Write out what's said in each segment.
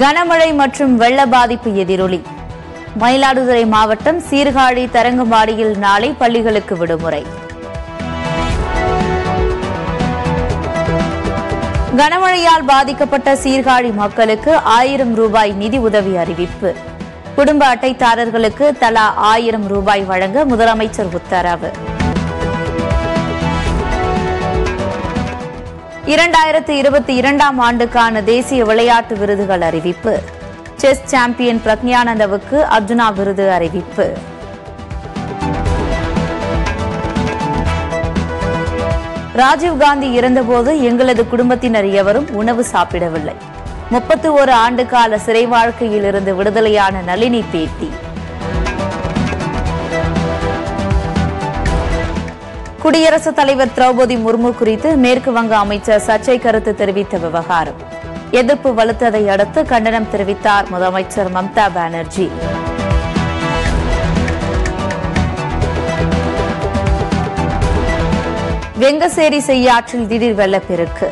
கனமழை மற்றும் வெள்ள பாதிப்பு எதிரொலி. மயிலாடுதுறை மாவட்டம் சீர்காழி தரங்கம்பாடியில் நாளை பள்ளிகளுக்கு விடுமுறை. கனமழையால் பாதிக்கப்பட்ட சீர்காழி மக்களுக்கு ஆயிரம் ரூபாய் நிதி உதவி அறிவிப்பு. குடும்ப அட்டைதாரர்களுக்கு தலா ஆயிரம் ரூபாய் வழங்க முதலமைச்சர் உத்தரவு. இரண்டாயிரத்து இருபத்தி இரண்டாம் ஆண்டுக்கான தேசிய விளையாட்டு விருதுகள் அறிவிப்பு. செஸ் சாம்பியன் பிரக்ஞானந்தவுக்கு அர்ஜுனா விருது அறிவிப்பு. ராஜீவ்காந்தி இறந்தபோது எங்களது குடும்பத்தினர் எவரும் உணவு சாப்பிடவில்லை. முப்பத்தி ஒரு ஆண்டுகால சிறை வாழ்க்கையில் இருந்து விடுதலையான நளினி பேட்டி. குடியரசுத் தலைவர் திரௌபதி முர்மு குறித்து மேற்கு வங்க அமைச்சர் சர்ச்சை கருத்து தெரிவித்த விவகாரம். எதிர்ப்பு வலுத்ததை அடுத்து கண்டனம் தெரிவித்தார் முதலமைச்சர் மம்தா பானர்ஜி. வெங்கசேரி செய்யாற்றில் திடீர் வெள்ளப்பெருக்கு.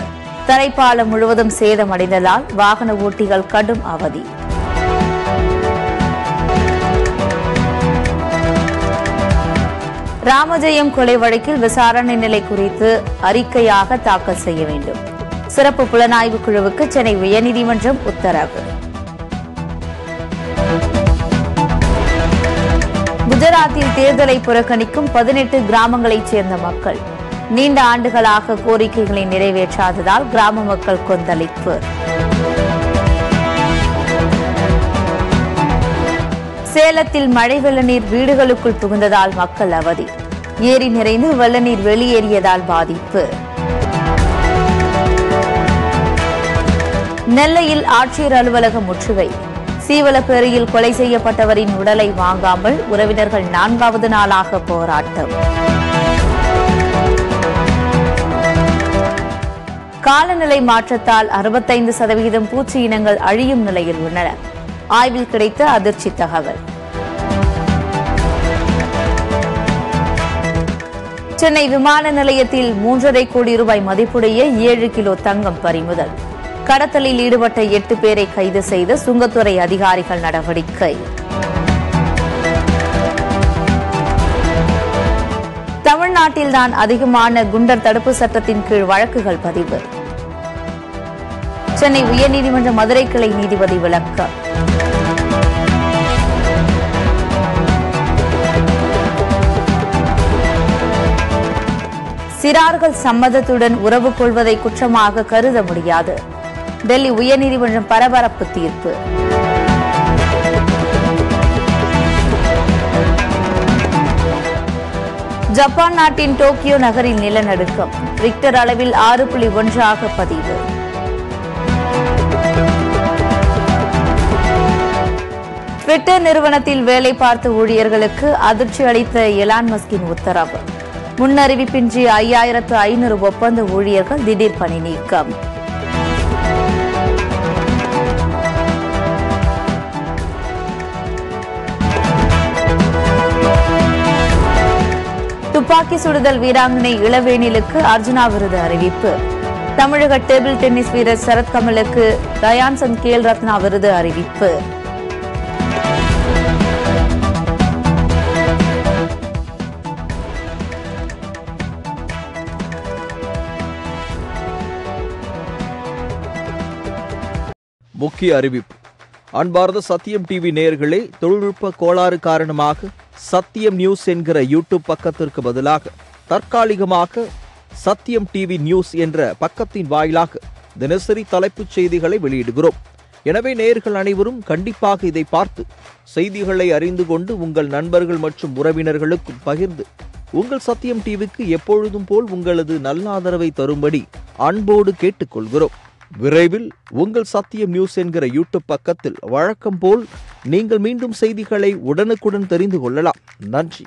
தரைப்பாலம் முழுவதும் சேதமடைந்ததால் வாகன ஓட்டிகள் கடும் அவதி. ராமஜெயம் கொலை வழக்கில் விசாரணை நிலை குறித்து அறிக்கையாக தாக்கல் செய்ய வேண்டும். சிறப்பு புலனாய்வு குழுவுக்கு சென்னை உயர்நீதிமன்றம் உத்தரவு. குஜராத்தில் தேர்தலை புறக்கணிக்கும் பதினெட்டு கிராமங்களைச் சேர்ந்த மக்கள். நீண்ட ஆண்டுகளாக கோரிக்கைகளை நிறைவேற்றாததால் கிராம மக்கள் கொந்தளிப்பு. சேலத்தில் மழை வெள்ள நீர் வீடுகளுக்குள் புகுந்ததால் மக்கள் அவதி. ஏரி நிறைந்து வெள்ள நீர் வெளியேறியதால் பாதிப்பு. நெல்லையில் ஆட்சியர் அலுவலகம் முற்றுகை. சீவலப்பேரியில் கொலை செய்யப்பட்டவரின் உடலை வாங்காமல் உறவினர்கள் நான்காவது நாளாக போராட்டம். காலநிலை மாற்றத்தால் அறுபத்தைந்து சதவிகிதம் பூச்சி இனங்கள் அழியும் நிலையில் உள்ளன. ஆய்வில் கிடைத்த அதிர்ச்சி தகவல். சென்னை விமான நிலையத்தில் மூன்றரை கோடி ரூபாய் மதிப்புடைய ஏழு கிலோ தங்கம் பறிமுதல். கடத்தலில் ஈடுபட்ட எட்டு பேரை கைது செய்த சுங்கத்துறை அதிகாரிகள் நடவடிக்கை. தமிழ்நாட்டில்தான் அதிகமான குண்டர் தடுப்பு சட்டத்தின் கீழ் வழக்குகள் பதிவு. சென்னை உயர்நீதிமன்ற மதுரை கிளை நீதிபதி விளக்கம். சிறார்கள் சம்மதத்துடன் உறவு கொள்வதை குற்றமாக கருத முடியாது. டெல்லி உயர்நீதிமன்றம் பரபரப்பு தீர்ப்பு. ஜப்பான் நாட்டின் டோக்கியோ நகரில் நிலநடுக்கம். ரிக்டர் அளவில் ஆறு புள்ளி ஒன்றாக பதிவு. ட்விட்டர் நிறுவனத்தில் வேலை பார்த்த ஊழியர்களுக்கு அதிர்ச்சி அளித்த எலான் மஸ்கின் உத்தரவு. முன்னறிவிப்பின்றி ஐயாயிரத்து ஐநூறு ஒப்பந்த ஊழியர்கள் திடீர் பணி நீக்கம். துப்பாக்கி சுடுதல் வீராங்கனை இளவேனிலுக்கு அர்ஜுனா விருது அறிவிப்பு. தமிழக டேபிள் டென்னிஸ் வீரர் சரத்கமலுக்கு தயான்சந்த் கேல் ரத்னா விருது அறிவிப்பு. முக்கிய அறிவிப்பு. அன்பார்ந்த சத்தியம் டிவி நேயர்களே தொழில்நுட்ப கோளாறு காரணமாக சத்தியம் நியூஸ் என்கிற யூடியூப் பக்கத்திற்கு பதிலாக தற்காலிகமாக சத்தியம் டிவி நியூஸ் என்ற பக்கத்தின் வாயிலாக தினசரி தலைப்புச் செய்திகளை வெளியிடுகிறோம். எனவே நேயர்கள் அனைவரும் கண்டிப்பாக இதை பார்த்து செய்திகளை அறிந்து கொண்டு உங்கள் நண்பர்கள் மற்றும் உறவினர்களுக்கும் பகிர்ந்து உங்கள் சத்தியம் டிவிக்கு எப்பொழுதும் போல் உங்களது நல்ல ஆதரவை தரும்படி அன்போடு கேட்டுக்கொள்கிறோம். விரைவில் உங்கள் சத்தியம் நியூஸ் என்கிற யூடியூப் பக்கத்தில் வழக்கம் போல் நீங்கள் மீண்டும் செய்திகளை உடனுக்குடன் தெரிந்து கொள்ளலாம். நன்றி.